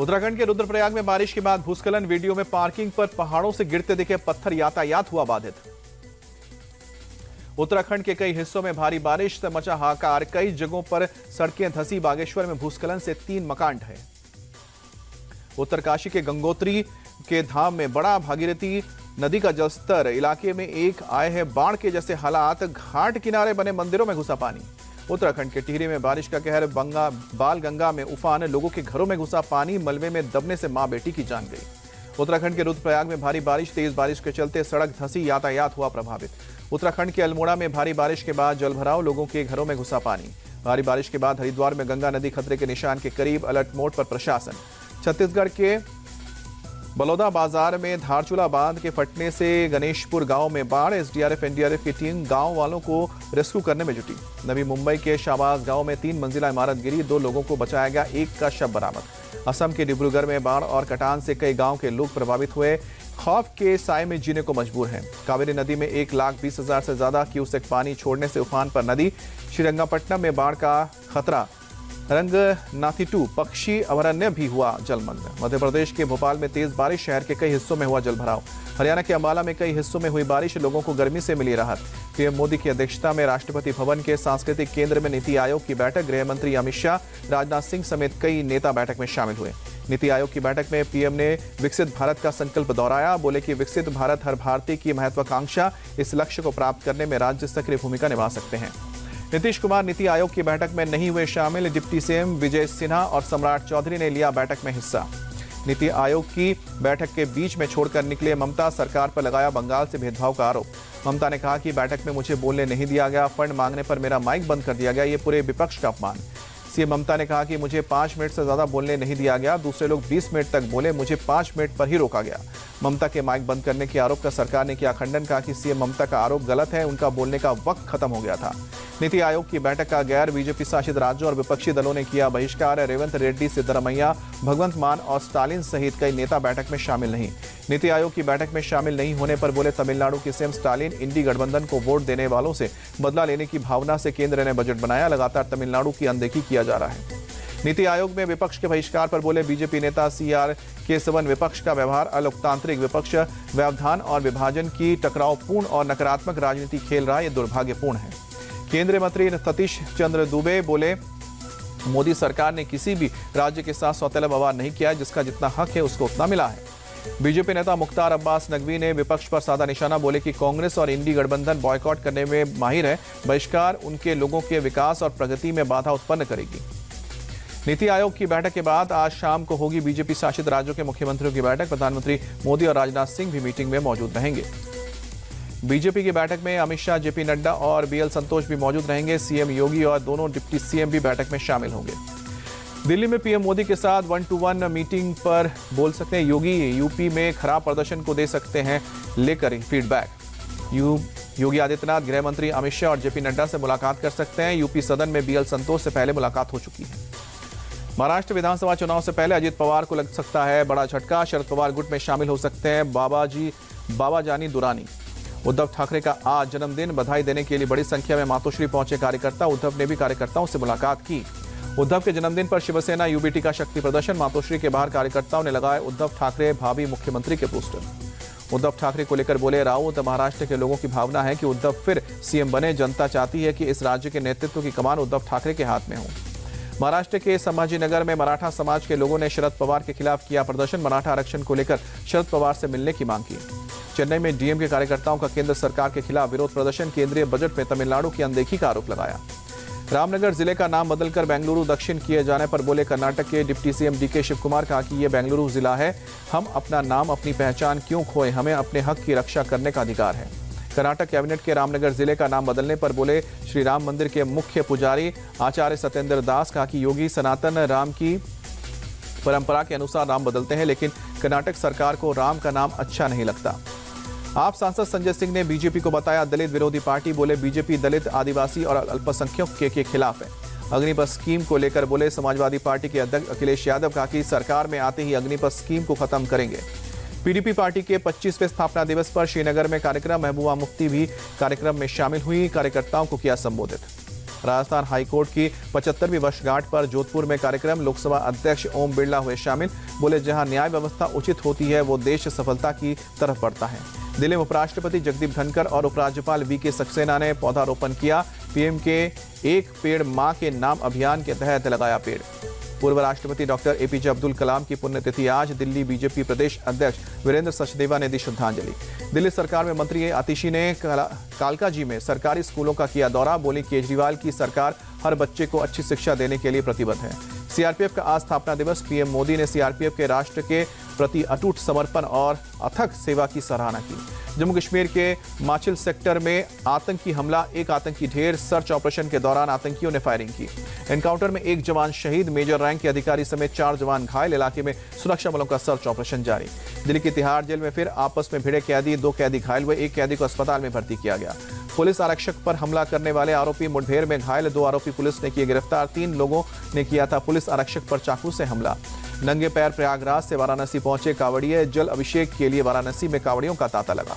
उत्तराखंड के रुद्रप्रयाग में बारिश के बाद भूस्खलन, वीडियो में पार्किंग पर पहाड़ों से गिरते दिखे पत्थर यातायात हुआ बाधित। उत्तराखंड के कई हिस्सों में भारी बारिश से मचा हाकार कई जगहों पर सड़कें धसी। बागेश्वर में भूस्खलन से तीन मकान ढहे। उत्तरकाशी के गंगोत्री के धाम में बड़ा भागीरथी नदी का जलस्तर। इलाके में एक आए हैं बाढ़ के जैसे हालात। घाट किनारे बने मंदिरों में घुसा पानी। उत्तराखंड के टिहरी में बारिश का कहर, बंगा बाल गंगा में उफान, लोगों के घरों में घुसा पानी, मलबे में दबने से माँ बेटी की जान गई। उत्तराखंड के रुद्रप्रयाग में भारी बारिश, तेज बारिश के चलते सड़क धंसी यातायात हुआ प्रभावित। उत्तराखंड के अल्मोड़ा में भारी बारिश के बाद जलभराव लोगों के घरों में घुसा पानी। भारी बारिश के बाद हरिद्वार में गंगा नदी खतरे के निशान के करीब, अलर्ट मोड पर प्रशासन। छत्तीसगढ़ के बलौदा बाज़ार में धारचूला बाँध के फटने से गणेशपुर गाँव में बाढ़, एसडीआरएफ, एनडीआरएफ की टीम गाँव वालों को रेस्क्यू करने में जुटी। नवी मुंबई के शाहबाज गाँव में तीन मंजिला इमारत गिरी, दो लोगों को बचाया गया, एक का शव बरामद। असम के डिब्रूगढ़ में बाढ़ और कटान से कई गाँव के लोग प्रभावित हुए। खौफ के साय में जीने को मजबूर हैं। कावेरी नदी में एक लाख बीस हज़ार से ज़्यादा क्यूसेक पानी छोड़ने से उफान पर नदी। श्रीरंगापट्टनम में बाढ़ का खतरा रंगनाथी पक्षी अभयारण्य भी हुआ जलमग्न। मध्य प्रदेश के भोपाल में तेज बारिश शहर के कई हिस्सों में हुआ जलभराव। हरियाणा के अंबाला में कई हिस्सों में हुई बारिश, लोगों को गर्मी से मिली राहत। पीएम मोदी की अध्यक्षता में राष्ट्रपति भवन के सांस्कृतिक केंद्र में नीति आयोग की बैठक, गृह मंत्री अमित शाह, राजनाथ सिंह समेत कई नेता बैठक में शामिल हुए। नीति आयोग की बैठक में पीएम ने विकसित भारत का संकल्प दोहराया, बोले कि विकसित भारत हर भारतीय की महत्वाकांक्षा, इस लक्ष्य को प्राप्त करने में राज्य सक्रिय भूमिका निभा सकते हैं। नीतीश कुमार नीति आयोग की बैठक में नहीं हुए शामिल, डिप्टी सीएम विजय सिन्हा और सम्राट चौधरी ने लिया बैठक में हिस्सा। नीति आयोग की बैठक के बीच में छोड़कर निकले ममता, सरकार पर लगाया बंगाल से भेदभाव का आरोप। ममता ने कहा कि बैठक में मुझे बोलने नहीं दिया गया, फंड मांगने पर मेरा माइक बंद कर दिया गया, ये पूरे विपक्ष का अपमान। सीएम ममता ने कहा कि मुझे पाँच मिनट से ज़्यादा बोलने नहीं दिया गया, दूसरे लोग बीस मिनट तक बोले, मुझे पाँच मिनट पर ही रोका गया। ममता के माइक बंद करने के आरोप का सरकार ने किया खंडन, कहा कि सीएम ममता का आरोप गलत है, उनका बोलने का वक्त खत्म हो गया था। नीति आयोग की बैठक का गैर बीजेपी शासित राज्यों और विपक्षी दलों ने किया बहिष्कार। रेवंत रेड्डी, सिद्धरमैया, भगवंत मान और स्टालिन सहित कई नेता बैठक में शामिल नहीं। नीति आयोग की बैठक में शामिल नहीं होने पर बोले तमिलनाडु के सीएम स्टालिन इंडी गठबंधन को वोट देने वालों से बदला लेने की भावना से केंद्र ने बजट बनाया। लगातार तमिलनाडु की अनदेखी किया जा रहा है। नीति आयोग में विपक्ष के बहिष्कार पर बोले बीजेपी नेता सी आर केसवन विपक्ष का व्यवहार, अलोकतांत्रिक विपक्ष, व्यवधान और विभाजन की टकरावपूर्ण और नकारात्मक राजनीति खेल रहा यह दुर्भाग्यपूर्ण है। केंद्रीय मंत्री सतीश चंद्र दुबे बोले, मोदी सरकार ने किसी भी राज्य के साथ सौतेला व्यवहार नहीं किया जिसका जितना हक है उसको उतना मिला है। बीजेपी नेता मुख्तार अब्बास नकवी ने विपक्ष पर सादा निशाना बोले कि कांग्रेस और इंडी गठबंधन बॉयकॉट करने में माहिर है, बहिष्कार उनके लोगों के विकास और प्रगति में बाधा उत्पन्न करेगी। नीति आयोग की बैठक के बाद आज शाम को होगी बीजेपी शासित राज्यों के मुख्यमंत्रियों की बैठक, प्रधानमंत्री मोदी और राजनाथ सिंह भी मीटिंग में मौजूद रहेंगे। बीजेपी की बैठक में अमित शाह, जेपी नड्डा और बीएल संतोष भी मौजूद रहेंगे। सीएम योगी और दोनों डिप्टी सीएम भी बैठक में शामिल होंगे। दिल्ली में पीएम मोदी के साथ वन टू वन मीटिंग पर बोल सकते हैं योगी। यूपी में खराब प्रदर्शन को दे सकते हैं लेकर फीडबैक। यू, योगी आदित्यनाथ गृह मंत्री अमित शाह और जेपी नड्डा से मुलाकात कर सकते हैं। यूपी सदन में बीएल संतोष से पहले मुलाकात हो चुकी है। महाराष्ट्र विधानसभा चुनाव से पहले अजित पवार को लग सकता है बड़ा झटका। शरद पवार गुट में शामिल हो सकते हैं। बाबाजी, बाबा जानी दुरानी। उद्धव ठाकरे का आज जन्मदिन। बधाई देने के लिए बड़ी संख्या में मातोश्री पहुँचे कार्यकर्ता। उद्धव ने भी कार्यकर्ताओं से मुलाकात की। उद्धव के जन्मदिन पर शिवसेना, यूबीटी का शक्ति प्रदर्शन। मातोश्री के बाहर कार्यकर्ताओं ने लगाए उद्धव ठाकरे, भावी मुख्यमंत्री के पोस्टर। उद्धव ठाकरे को लेकर बोले राउत, महाराष्ट्र के लोगों की भावना है कि उद्धव फिर सीएम बने। जनता चाहती है कि इस राज्य के नेतृत्व की कमान उद्धव ठाकरे के हाथ में हो। महाराष्ट्र के संभाजीनगर में मराठा समाज के लोगों ने शरद पवार के खिलाफ किया प्रदर्शन। मराठा आरक्षण को लेकर शरद पवार से मिलने की मांग की। चेन्नई में डीएम के कार्यकर्ताओं का केंद्र सरकार के खिलाफ विरोध प्रदर्शन, केंद्रीय बजट में तमिलनाडु की अनदेखी का आरोप लगाया। रामनगर ज़िले का नाम बदलकर बेंगलुरु दक्षिण किए जाने पर बोले कर्नाटक के deputy CM DK Shivakumar कहा कि यह बेंगलुरु जिला है। हम अपना नाम, अपनी पहचान क्यों खोए? हमें अपने हक की रक्षा करने का अधिकार है। कर्नाटक कैबिनेट के रामनगर ज़िले का नाम बदलने पर बोले श्री राम मंदिर के मुख्य पुजारी आचार्य सत्येंद्र दास कहा कि योगी सनातन राम की परंपरा के अनुसार नाम बदलते हैं, लेकिन कर्नाटक सरकार को राम का नाम अच्छा नहीं लगता। आप सांसद संजय सिंह ने बीजेपी को बताया दलित विरोधी पार्टी बोले बीजेपी दलित आदिवासी और अल्पसंख्यक के, के खिलाफ है। अग्निपथ स्कीम को लेकर बोले समाजवादी पार्टी के अध्यक्ष अखिलेश यादव कहा कि सरकार में आते ही अग्निपथ स्कीम को खत्म करेंगे। पीडीपी पार्टी के 25वें स्थापना दिवस पर श्रीनगर में कार्यक्रम महबूबा मुफ्ती भी कार्यक्रम में शामिल हुई कार्यकर्ताओं को किया संबोधित। राजस्थान हाईकोर्ट की पचहत्तरवीं वर्षगांठ पर जोधपुर में कार्यक्रम लोकसभा अध्यक्ष ओम बिरला हुए शामिल। बोले जहाँ न्याय व्यवस्था उचित होती है वो देश सफलता की तरफ़ बढ़ता है। दिल्ली में उपराष्ट्रपति जगदीप धनखड़ और उपराज्यपाल वी के सक्सेना ने पौधारोपण किया। पीएम के एक पेड़ माँ के नाम अभियान के तहत लगाया पेड़। पूर्व राष्ट्रपति डॉक्टर एपीजे अब्दुल कलाम की पुण्यतिथि आज दिल्ली बीजेपी प्रदेश अध्यक्ष वीरेंद्र सचदेवा ने दी श्रद्धांजलि। दिल्ली सरकार में मंत्री आतिशी ने कालकाजी में सरकारी स्कूलों का किया दौरा। बोली केजरीवाल की सरकार हर बच्चे को अच्छी शिक्षा देने के लिए प्रतिबद्ध है। सीआरपीएफ का आज स्थापना दिवस। पीएम मोदी ने सीआरपीएफ के राष्ट्र के प्रति अटूट समर्पण और अथक सेवा की सराहना की। जम्मू कश्मीर के माचिल सेक्टर में आतंकी हमला, एक आतंकी ढेर सर्च ऑपरेशन के दौरान आतंकियों ने फायरिंग की। एनकाउंटर में एक जवान शहीद, मेजर रैंक के अधिकारी समेत चार जवान घायल, इलाके में सुरक्षा बलों का सर्च ऑपरेशन जारी। दिल्ली की तिहाड़ जेल में फिर आपस में भिड़े कैदी, दो कैदी घायल हुए, एक कैदी को अस्पताल में भर्ती किया गया। पुलिस आरक्षक पर हमला करने वाले आरोपी मुठभेड़ में घायल, दो आरोपी पुलिस ने किए गिरफ़्तार, तीन लोगों ने किया था पुलिस आरक्षक पर चाकू से हमला। नंगे पैर प्रयागराज से वाराणसी पहुँचे कावड़िए। जल अभिषेक के लिए वाराणसी में कांवड़ियों का तांता लगा।